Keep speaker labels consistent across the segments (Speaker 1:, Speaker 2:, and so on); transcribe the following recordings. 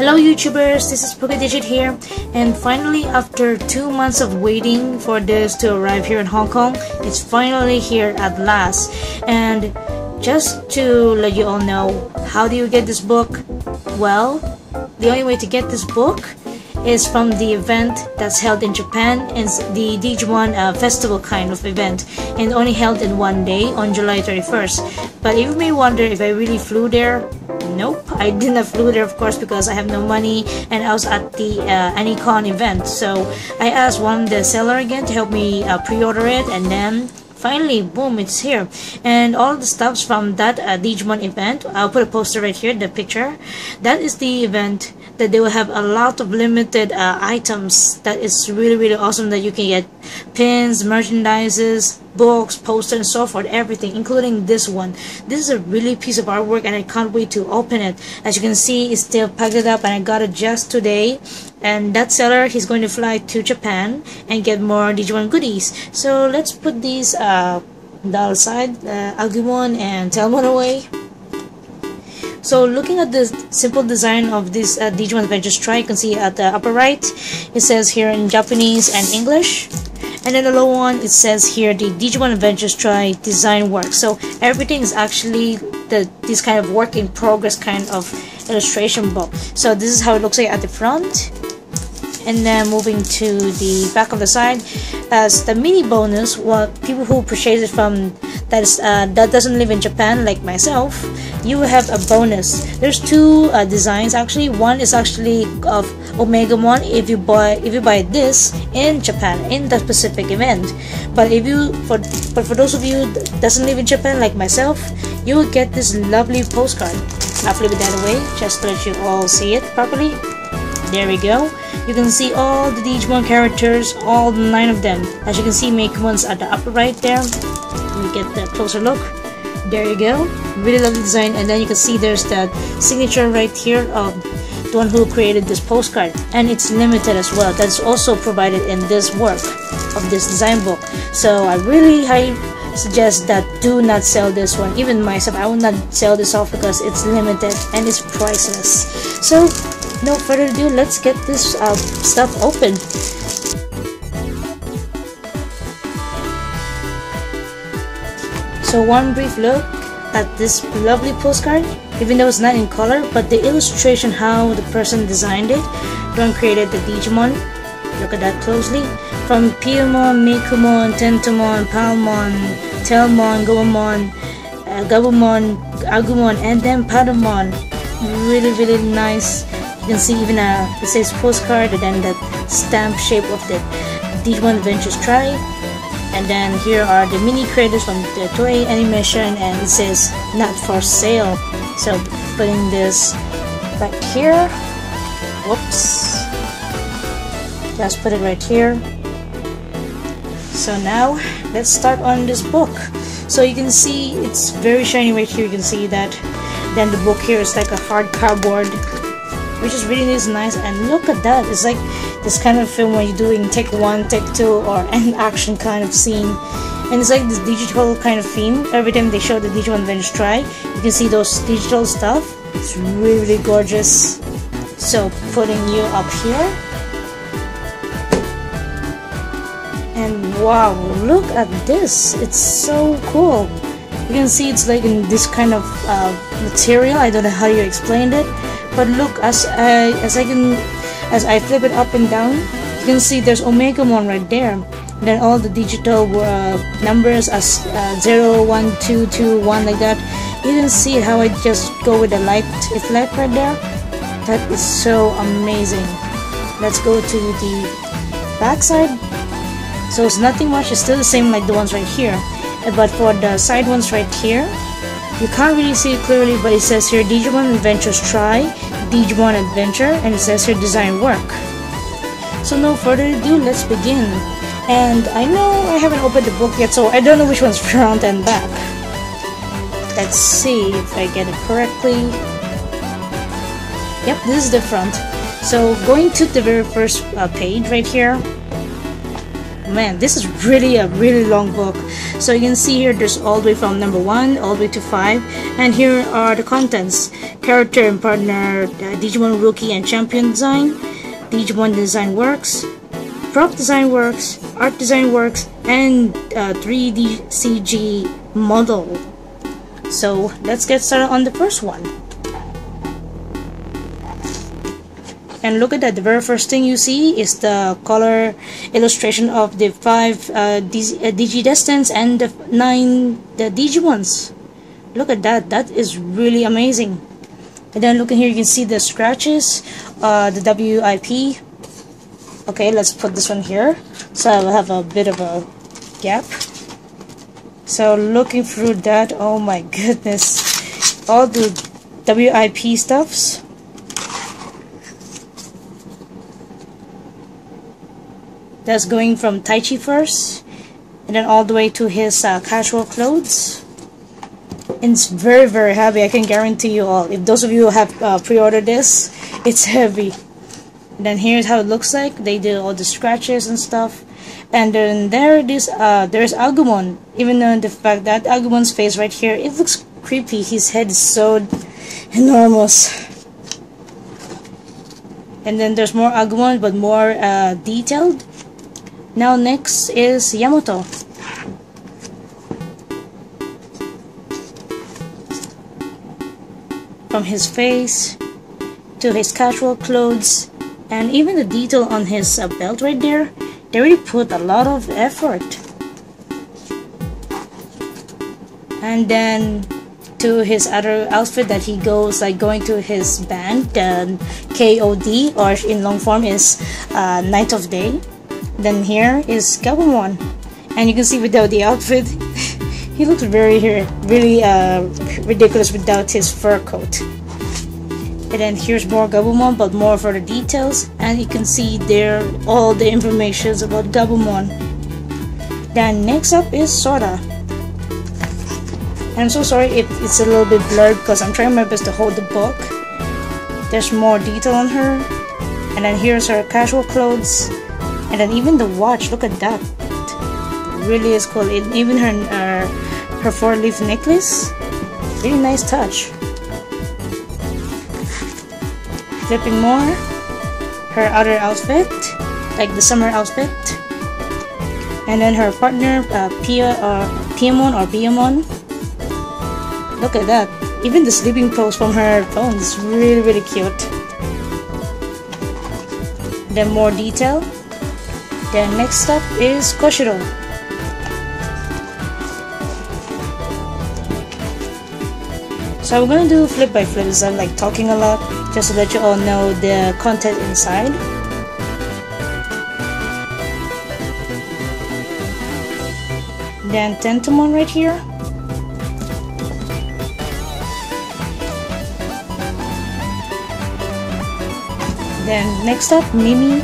Speaker 1: Hello YouTubers, this is Pokediged here and finally after two months of waiting for this to arrive here in Hong Kong, it's finally here at last and just to let you all know, how do you get this book? Well, the only way to get this book is from the event that's held in Japan. It's the Digimon uh, festival kind of event and only held in one day on July 31st. But you may wonder if I really flew there, nope i didn't flew there of course because i have no money and i was at the uh, Ani-Com event. So i asked one the seller again to help me uh, pre-order it and then finally boom it's here. And all the stuffs from that uh, digimon event i'll put a poster right here the picture. That is the event that they will have a lot of limited uh, items that is really really awesome that you can get pins merchandises books posters and so forth everything including this one. This is a really piece of artwork and I can't wait to open it. As you can see it's still packed up and I got it just today. And that seller he's going to fly to Japan and get more Digimon goodies. So let's put these uh, doll side uh, Agumon and Tailmon away so looking at the simple design of this uh, Digimon Adventures Tri, you can see at the upper right, it says here in Japanese and English. And then the lower one, it says here the Digimon Adventures Tri design work. So everything is actually the this kind of work in progress kind of illustration book. So this is how it looks like at the front and then moving to the back of the side as the mini bonus what people who purchase it from that is uh, that doesn't live in Japan like myself you will have a bonus. There's two uh, designs actually. One is actually of Omegamon if you buy if you buy this in Japan in the specific event. But if you for but for those of you that doesn't live in Japan like myself you will get this lovely postcard. I'll flip it that way just to let you all see it properly. There we go. You can see all the Digimon characters, all nine of them. As you can see, Meicoomon's at the upper right there. Me get that closer look. There you go. Really lovely design. And then you can see there's that signature right here of the one who created this postcard. And it's limited as well. That's also provided in this work of this design book. So I really highly suggest that do not sell this one. Even myself, I will not sell this off because it's limited and it's priceless. So no further ado, let's get this uh, stuff open. So one brief look at this lovely postcard, even though it's not in color, but the illustration how the person designed it, Don created the Digimon, look at that closely, from Piyomon, Meicoomon, Tentomon, Palmon, Tailmon, Gomamon, uh, Gabumon, Agumon, and then Patamon. Really, really nice. You can see even a it says postcard and then the stamp shape of the Digimon Adventures Tri and then here are the mini credits from the Toei animation and it says not for sale. So putting this back here. Whoops. Just put it right here. So now let's start on this book. So you can see it's very shiny right here. You can see that then the book here is like a hard cardboard which is really is nice. And look at that. It's like this kind of film where you're doing take one take two or an action kind of scene. And it's like this digital kind of theme. Every time they show the digital adventure try you can see those digital stuff. It's really, really gorgeous. So putting you up here. And wow look at this. It's so cool. You can see it's like in this kind of uh, material. I don't know how you explained it but look as I as I can as I flip it up and down you can see there's Omegamon right there. Then all the digital uh, numbers as uh, 0 1 2 2 1 like that. You can see how I just go with the light effect right there. That is so amazing. Let's go to the back side. So it's nothing much it's still the same like the ones right here. But for the side ones right here you can't really see it clearly, but it says here Digimon Adventures Tri, Digimon Adventure, and it says here Design Work. So no further ado, let's begin. And I know I haven't opened the book yet, so I don't know which one's front and back. Let's see if I get it correctly. Yep, this is the front. So going to the very first uh, page right here, man this is really a really long book. So you can see here there's all the way from number one all the way to five. And here are the contents. Character and partner uh, digimon rookie and champion design. Digimon design works. Prop design works. Art design works. And uh, 3d cg model. So let's get started on the first one and look at that. The very first thing you see is the color illustration of the five uh, Digi, uh, and the nine the ones look at that. That is really amazing. And then looking here you can see the scratches uh, the WIP okay let's put this one here. So I'll have a bit of a gap. So looking through that oh my goodness. All the WIP stuffs that's going from Taichi first and then all the way to his uh, casual clothes. And it's very very heavy I can guarantee you all. If those of you have uh, pre-ordered this it's heavy. And then here's how it looks like. They did all the scratches and stuff. And then there it is uh, there's Agumon. Even though the fact that Agumon's face right here it looks creepy. His head is so enormous. And then there's more Agumon but more uh, detailed now next is Yamato. From his face to his casual clothes and even the detail on his uh, belt right there, they really put a lot of effort. And then to his other outfit that he goes like going to his band, um, KOD or in long form is uh, Knife of Day then here is Gabumon. And you can see without the outfit, he looks very really uh, ridiculous without his fur coat. And then here's more Gabumon, but more for the details. And you can see there all the information about Gabumon. Then next up is Sora. I'm so sorry if it's a little bit blurred because I'm trying my best to hold the book. There's more detail on her. And then here's her casual clothes and then even the watch look at that. It really is cool. And even her uh, her four leaf necklace really nice touch. Flipping more her other outfit like the summer outfit. And then her partner uh, Pia or uh, Piamon or Piamon look at that. Even the sleeping pose from her phone is really really cute. Then more detail then next up is Koshiro. So I'm gonna do flip by flip I'm like talking a lot just to let you all know the content inside. Then Tentomon right here. Then next up Mimi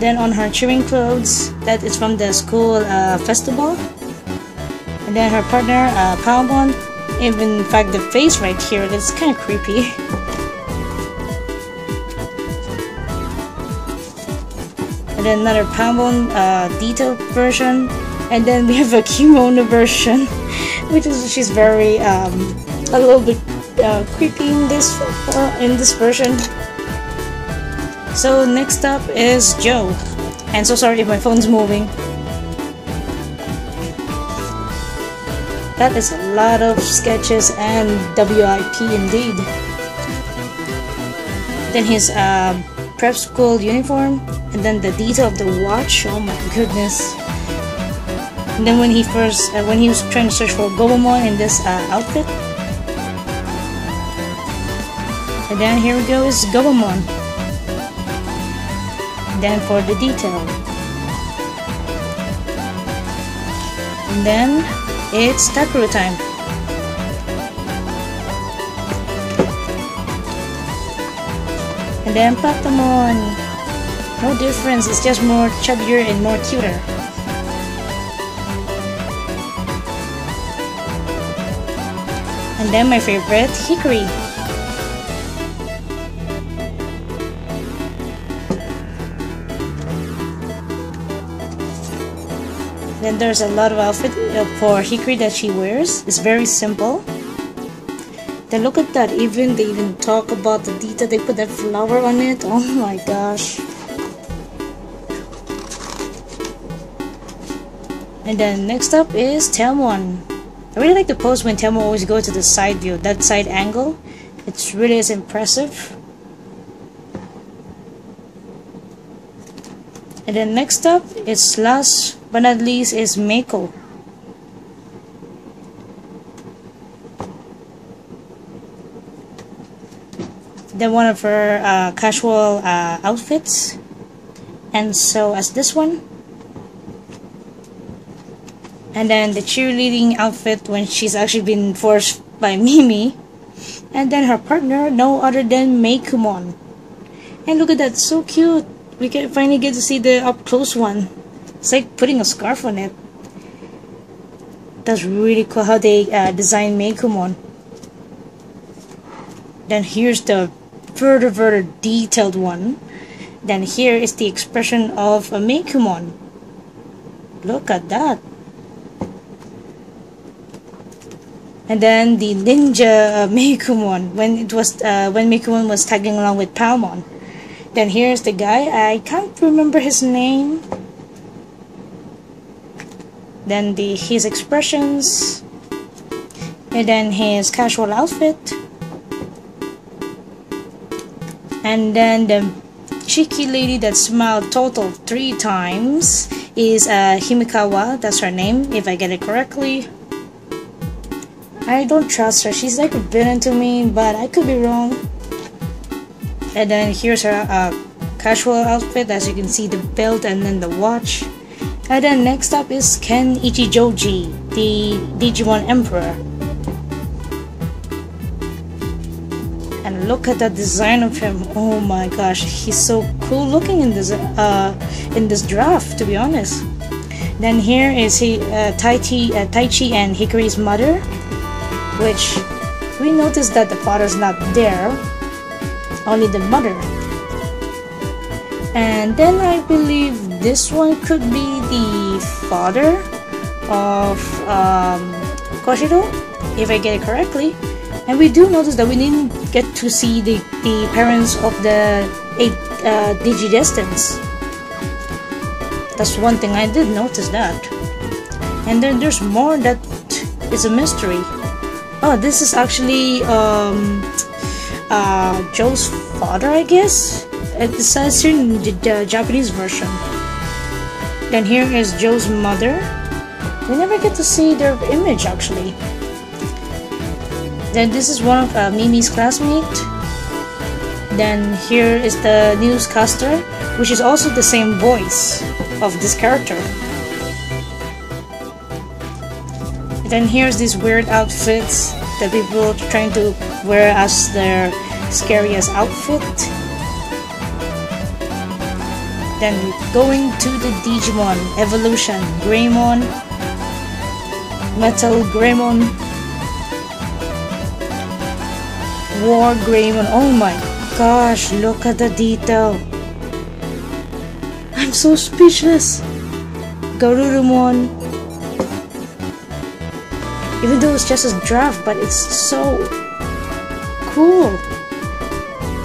Speaker 1: then on her cheering clothes that is from the school uh, festival. And then her partner uh, Palmon even in fact the face right here that's kind of creepy. And then another Palmon uh, detailed version. And then we have a kimono version which is she's very um, a little bit uh, creepy in this uh, in this version so next up is Joe. And so sorry if my phone's moving. That is a lot of sketches and WIP indeed. Then his uh, prep school uniform, and then the detail of the watch. Oh my goodness! And then when he first, uh, when he was trying to search for Gomamon in this uh, outfit, and then here we go is Gomamon then for the detail and then it's Takeru time and then Patamon No difference, it's just more chubbier and more cuter. And then my favorite, Hikari. Then there's a lot of outfit for Hikari that she wears. It's very simple. Then look at that, even they even talk about the detail, they put that flower on it. Oh my gosh. And then next up is Tailmon. I really like the pose when Tailmon always go to the side view, that side angle. It's really as impressive. And then next up, it's last but not least is Meiko. Then one of her uh, casual uh, outfits. And so as this one. And then the cheerleading outfit when she's actually been forced by Mimi. And then her partner, no other than Meicoomon. And look at that, so cute. We can finally get to see the up close one. It's like putting a scarf on it. That's really cool how they uh, design Meicoomon. Then here's the further, further detailed one. Then here is the expression of a. Look at that. And then the ninja uh, Meicoomon when it was uh, when Meicoomon was tagging along with Palmon. Then here's the guy. I can't remember his name. Then the his expressions. And then his casual outfit. And then the cheeky lady that smiled total three times is uh, Himekawa that's her name if I get it correctly. I don't trust her. She's like a villain to me but I could be wrong and then here's her uh, casual outfit as you can see the belt and then the watch and then next up is Ken Ichijoji, the Digimon Emperor. And look at the design of him. Oh my gosh, he's so cool looking in this uh, in this draft, to be honest. Then here is he uh, Taichi, uh, Taichi and Hikari's mother, which we notice that the father's not there, only the mother. And then I believe this one could be the father of um, Koshiro, if I get it correctly. And we do notice that we didn't get to see the, the parents of the eight uh, Digidestins. That's one thing I did notice that. And then there's more that is a mystery. Oh, this is actually um, uh, Joe's father, I guess. It says here in the Japanese version. Then here is Joe's mother. We never get to see their image actually. Then this is one of uh, Mimi's classmates. Then here is the newscaster, which is also the same voice of this character. Then here's these weird outfits that people trying to wear as their scariest outfit. Then going to the Digimon Evolution Greymon, Metal Greymon, War Greymon. Oh my gosh, look at the detail. I'm so speechless. Garurumon. Even though it's just a draft, but it's so cool.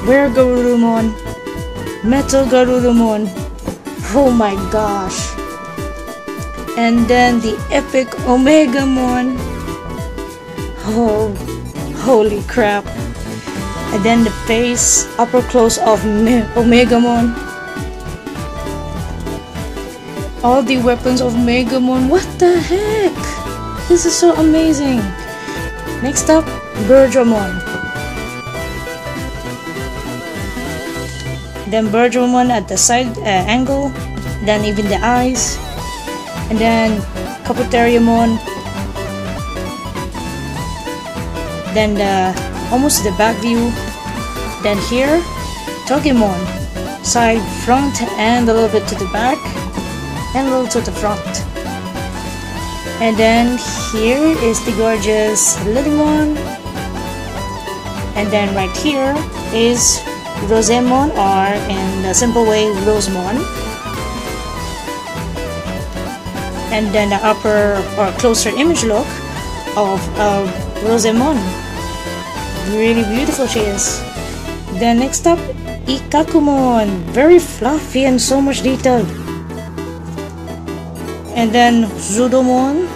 Speaker 1: WereGarurumon? Metal Garurumon. Oh my gosh. And then the epic Omegamon. Oh, holy crap. And then the face, upper close of Me Omegamon. All the weapons of Megamon. What the heck? This is so amazing. Next up, Birdramon. then Birdramon at the side uh, angle, then even the eyes, and then Kabuterimon, then the almost the back view, then here Togemon, side, front, and a little bit to the back, and a little to the front. And then here is the gorgeous little one. And then right here is Rosemon or in the simple way Rosemon. And then the upper or closer image look of uh, Rosemon. Really beautiful she is. Then next up, Ikakumon. Very fluffy and so much detail. And then Zudomon.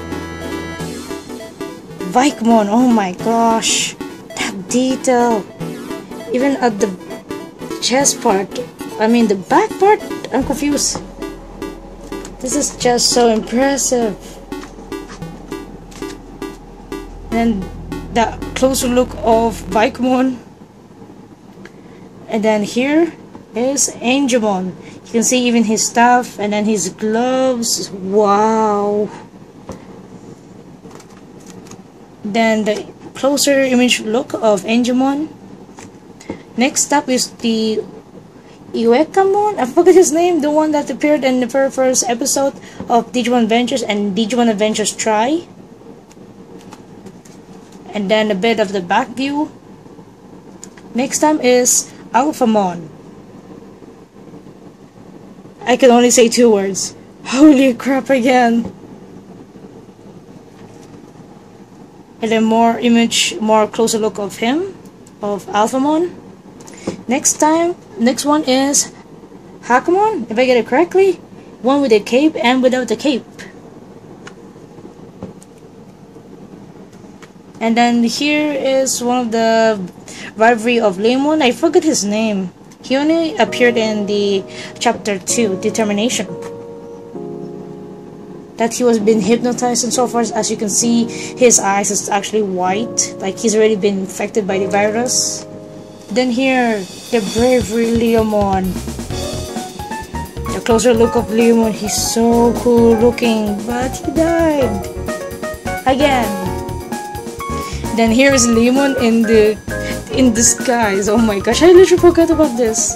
Speaker 1: Vikemon. Oh my gosh. That detail. Even at the chest part. I mean the back part. I'm confused. This is just so impressive. And that closer look of Vikemon. And then here is Angemon. You can see even his stuff and then his gloves. Wow. Then the closer image look of Angemon. Next up is the Uekamon. I forgot his name. The one that appeared in the very first episode of Digimon Adventures and Digimon Adventures Tri. And then a bit of the back view. Next time is Alphamon. I can only say two words. Holy crap again. And then more image, more closer look of him, of Alphamon. Next time, next one is Hakamon, if I get it correctly. One with a cape and without the cape. And then here is one of the rivalry of Leomon. I forget his name. He only appeared in the chapter 2, Determination. That he was being hypnotized and so forth. As you can see, his eyes is actually white, like he's already been infected by the virus. Then here, the bravery Leomon. The closer look of Leomon, he's so cool looking, but he died. Again. Then here is Leomon in the in disguise. Oh my gosh, I literally forgot about this.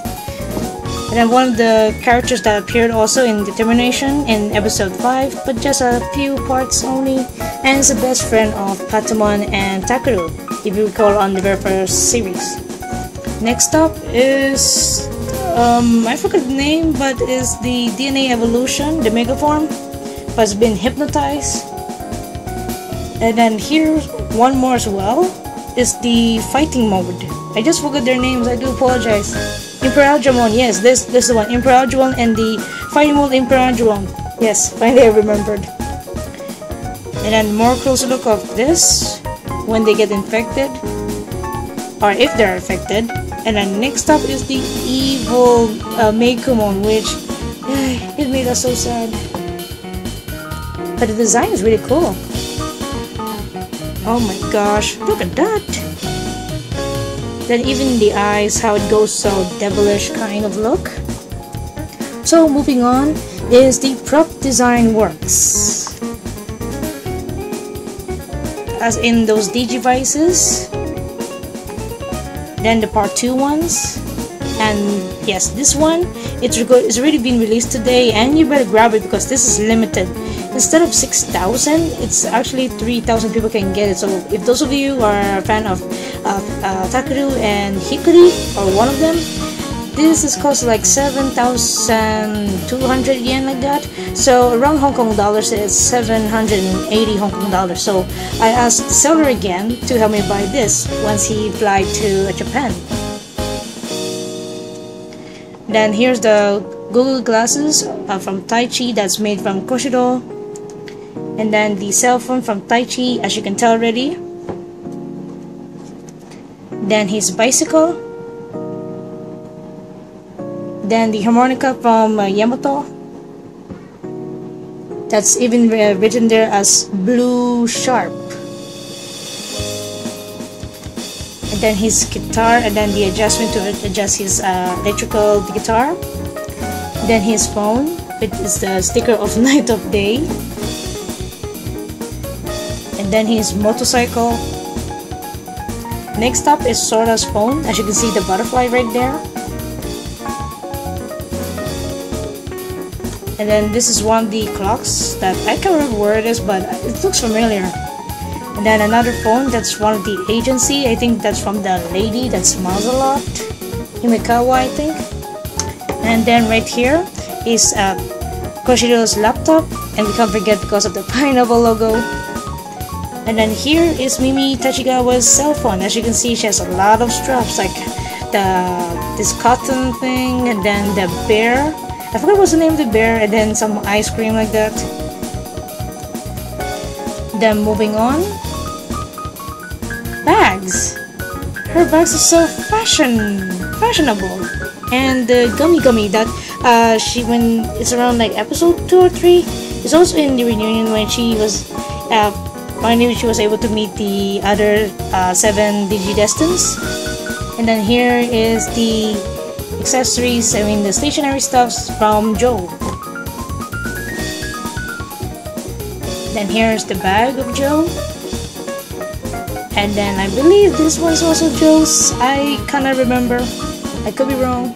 Speaker 1: And then one of the characters that appeared also in Determination in episode 5, but just a few parts only, and is the best friend of Patamon and Takeru, if you recall on the very first series. Next up is, um, I forgot the name, but is the DNA evolution, the Megaform, has been hypnotized. And then here, one more as well, is the fighting mode. I just forgot their names, I do apologize. Imperialdramon, yes, this this is the one. Imperialdramon and the fighting Imperial Imperialdramon. Yes, finally I remembered. And then more closer look of this when they get infected. Or if they're affected. And then next up is the evil uh, Meicoomon, which it made us so sad. But the design is really cool. Oh my gosh, look at that! Then even the eyes, how it goes so devilish kind of look. So moving on is the prop design works. As in those Digivices. Then the part 2 ones. And yes, this one, it's, it's already been released today and you better grab it because this is limited instead of 6,000, it's actually 3,000 people can get it. So if those of you are a fan of uh, uh, Takeru and Hikari, or one of them, this is cost like 7,200 yen like that. So around Hong Kong dollars, it's 780 Hong Kong dollars. So I asked the seller again to help me buy this once he fly to Japan. Then here's the Google glasses uh, from Taichi that's made from Koshiro and then the cell phone from Taichi as you can tell already then his bicycle then the harmonica from uh, Yamato. That's even uh, written there as blue sharp. And then his guitar and then the adjustment to adjust his uh, electrical guitar. Then his phone which is the sticker of Knife of Day. And then his motorcycle next up is Sora's phone. As you can see the butterfly right there. And then this is one of the clocks that I can't remember where it is but it looks familiar. And then another phone that's one of the agency. I think that's from the lady that smiles a lot. Himekawa I think. And then right here is uh, Koshiro's laptop. And we can't forget because of the pineapple logo and then here is Mimi Tachikawa's cell phone. As you can see she has a lot of straps like the this cotton thing and then the bear. I forgot what's the name of the bear and then some ice cream like that. Then moving on. Bags. Her bags are so fashion fashionable. And the gummy gummy that uh, she when it's around like episode 2 or 3 is also in the reunion when she was uh, finally she was able to meet the other uh, seven digidestins. And then here is the accessories I mean the stationery stuffs from Joe. Then here's the bag of Joe. And then I believe this one's also Joe's. I cannot remember. I could be wrong.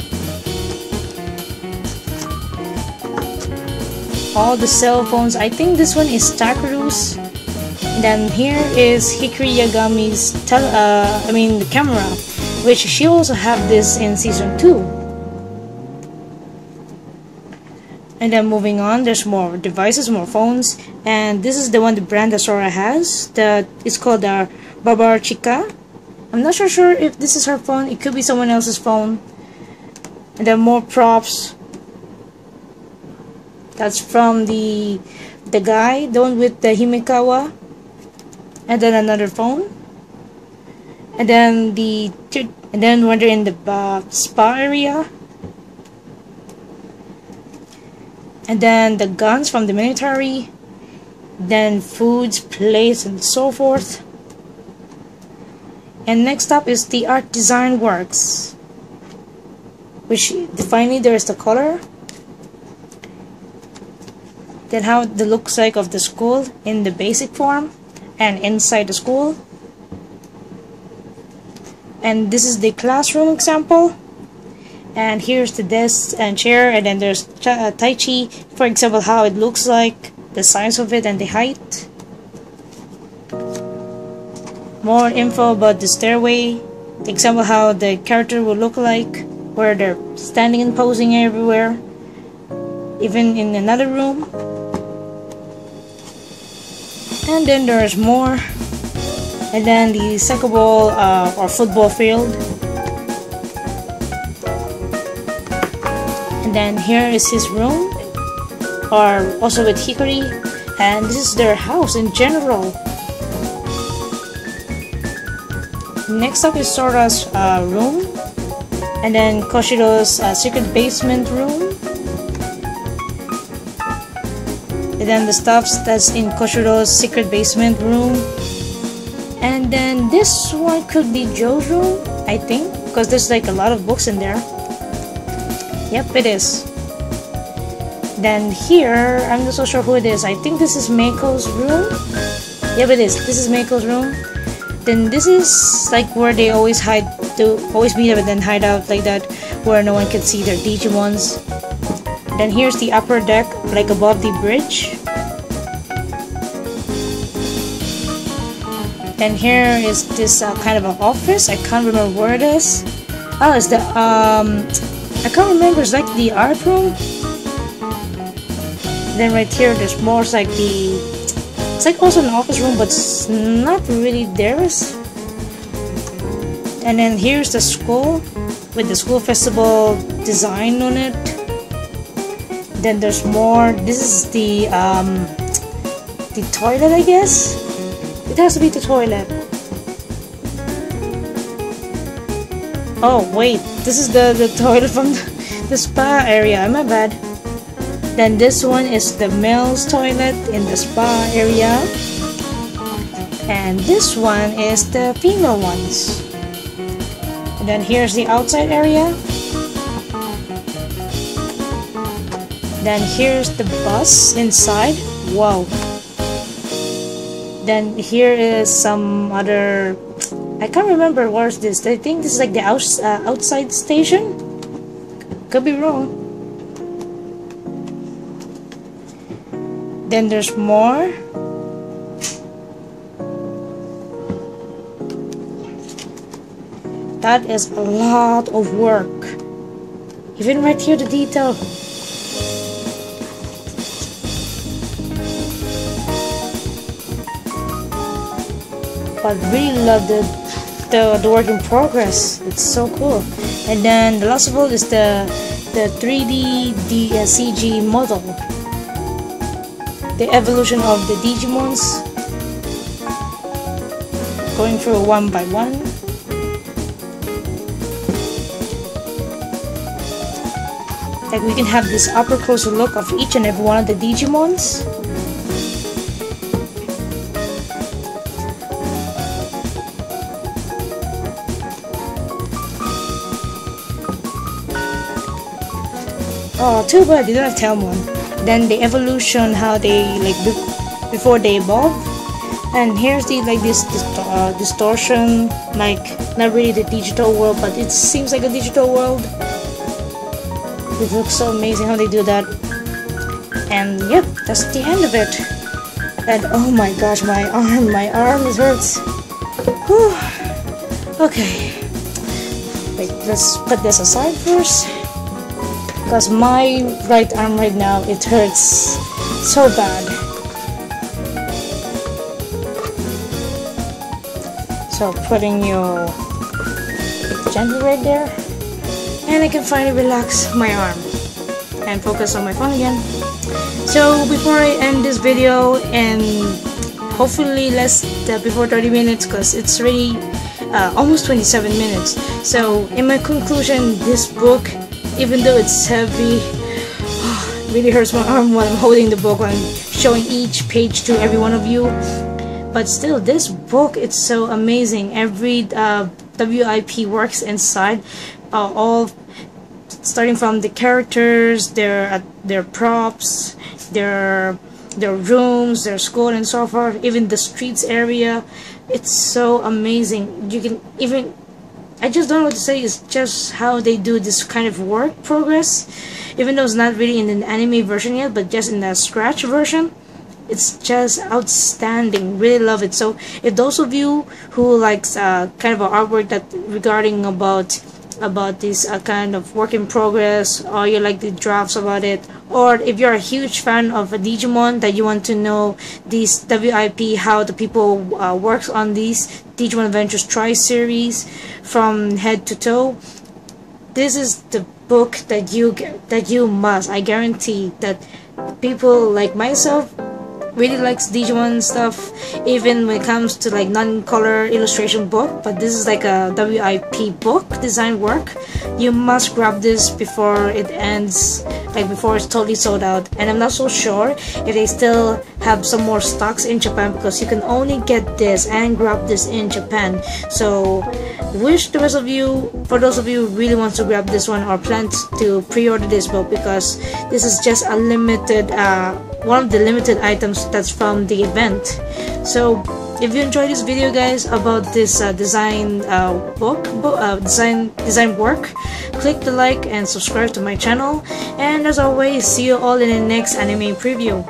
Speaker 1: All the cell phones. I think this one is Takeru's then here is Hikari Yagami's uh, I mean the camera which she also have this in season 2 and then moving on there's more devices more phones. And this is the one the brand that Sora has that is called the uh, Babar Chica. I'm not sure sure if this is her phone. It could be someone else's phone. And then more props. That's from the the guy the one with the Himekawa and then another phone. And then the two, and then they're in the uh, spa area. And then the guns from the military. Then foods plates and so forth. And next up is the art design works. Which finally there's the color. Then how it looks like of the school in the basic form and inside the school. And this is the classroom example. And here's the desk and chair and then there's uh, Taichi for example how it looks like the size of it and the height. More info about the stairway example how the character will look like where they're standing and posing everywhere. Even in another room and then there's more. And then the soccer ball uh, or football field. And then here is his room. Or also with Hikari. And this is their house in general. Next up is Sora's uh, room. And then Koshiro's uh, secret basement room then the stuffs that's in Koshiro's secret basement room. And then this one could be room I think because there's like a lot of books in there. Yep it is. Then here I'm not so sure who it is. I think this is Meiko's room. Yep it is. This is Meiko's room. Then this is like where they always hide to always meet up and then hide out like that where no one can see their Digimons then here's the upper deck, like above the bridge. And here is this uh, kind of an office. I can't remember where it is. Oh, it's the um, I can't remember. It's like the art room. Then right here, there's more. It's like the. It's like also an office room, but it's not really theirs. And then here's the school with the school festival design on it then there's more this is the um, the toilet I guess? It has to be the toilet. Oh wait this is the the toilet from the, the spa area my bad? Then this one is the male's toilet in the spa area. And this one is the female ones. And then here's the outside area Then here's the bus inside. Wow. Then here is some other. I can't remember where's this. I think this is like the out, uh, outside station. Could be wrong. then there's more that is a lot of work even right here the detail but really love the, the the work in progress. It's so cool. And then the last of all is the the 3D the uh, CG model. The evolution of the Digimons. Going through one by one. Like we can have this upper closer look of each and every one of the Digimons Oh, too bad they don't have Tailmon then the evolution how they like before they evolve and here's the like this uh, distortion like not really the digital world but it seems like a digital world. It looks so amazing how they do that. And yep that's the end of it. And oh my gosh my arm my arm is hurts Whew. okay. Wait let's put this aside first because my right arm right now it hurts so bad. So putting you gently right there. And I can finally relax my arm and focus on my phone again. So before I end this video and hopefully less than before 30 minutes because it's already uh, almost 27 minutes. So in my conclusion this book even though it's heavy oh, really hurts my arm while I'm holding the book and showing each page to every one of you. But still this book it's so amazing. Every uh, WIP works inside uh, all starting from the characters their uh, their props their their rooms their school and so forth even the streets area. It's so amazing. You can even I just don't know what to say. It's just how they do this kind of work progress. Even though it's not really in an anime version yet, but just in the scratch version. It's just outstanding. Really love it. So if those of you who likes uh, kind of artwork that regarding about about this uh, kind of work in progress or you like the drafts about it or if you're a huge fan of a Digimon that you want to know this WIP how the people uh, works on these Digimon Adventures Tri series from head to toe this is the book that you that you must. I guarantee that people like myself really likes Digimon stuff even when it comes to like non-color illustration book but this is like a WIP book design work. You must grab this before it ends like before it's totally sold out. And I'm not so sure if they still have some more stocks in Japan because you can only get this and grab this in Japan. So wish the rest of you for those of you who really want to grab this one or plan to pre-order this book because this is just a limited uh, one of the limited items that's from the event. So if you enjoyed this video guys about this uh, design uh, book, book uh, design design work click the like and subscribe to my channel. And as always see you all in the next anime preview